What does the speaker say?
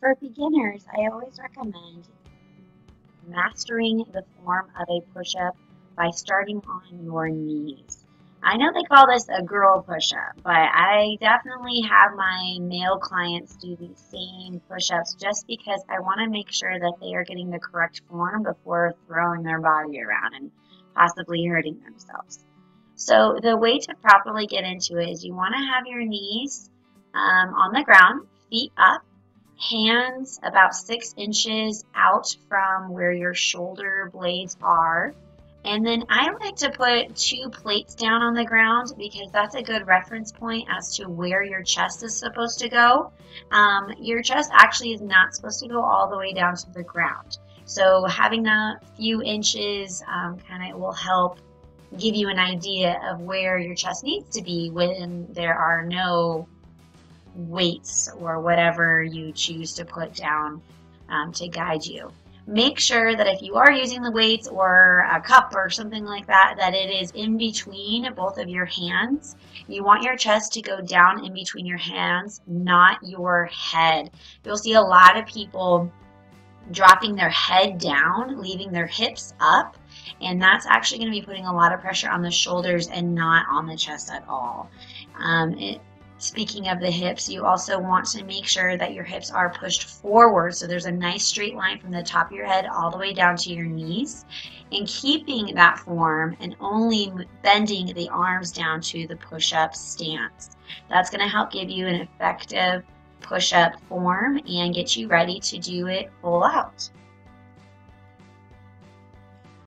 for beginners, I always recommend mastering the form of a push-up by starting on your knees. I know they call this a girl push-up, but I definitely have my male clients do these same push-ups just because I want to make sure that they are getting the correct form before throwing their body around and possibly hurting themselves. So the way to properly get into it is you want to have your knees um, on the ground, feet up, hands about six inches out from where your shoulder blades are. And then I like to put two plates down on the ground because that's a good reference point as to where your chest is supposed to go. Um, your chest actually is not supposed to go all the way down to the ground. So having a few inches um, kind of will help give you an idea of where your chest needs to be when there are no weights or whatever you choose to put down um, to guide you. Make sure that if you are using the weights or a cup or something like that, that it is in between both of your hands. You want your chest to go down in between your hands, not your head. You'll see a lot of people dropping their head down, leaving their hips up, and that's actually going to be putting a lot of pressure on the shoulders and not on the chest at all. Um, it, Speaking of the hips, you also want to make sure that your hips are pushed forward so there's a nice straight line from the top of your head all the way down to your knees. And keeping that form and only bending the arms down to the push-up stance. That's going to help give you an effective push-up form and get you ready to do it full out.